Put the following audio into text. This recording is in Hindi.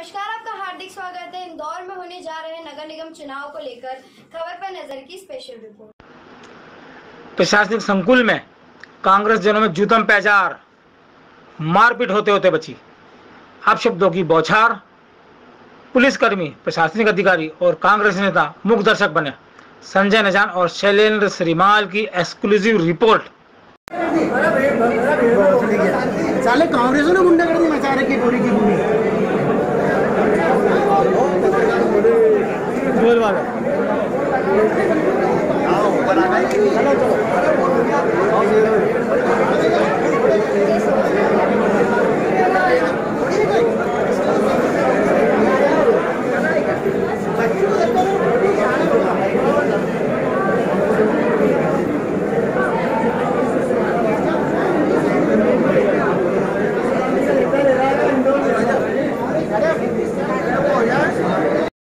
नमस्कार आपका हार्दिक स्वागत है। इंदौर में होने जा रहे नगर निगम चुनाव को लेकर खबर पर नज़र की स्पेशल रिपोर्ट प्रशासनिक संकुल में कांग्रेस जनों में जूतम पैजार। मारपीट होते होते बची। अपशब्दों की बौछार। पुलिसकर्मी प्रशासनिक अधिकारी और कांग्रेस नेता मुख्य दर्शक बने। संजय नजान और शैलेंद्र श्रीमाल की एक्सक्लूसिव रिपोर्ट साले कांग्रेस ने गुंडागर्दी मचा रखी पूरी की पूरी। बोल वाला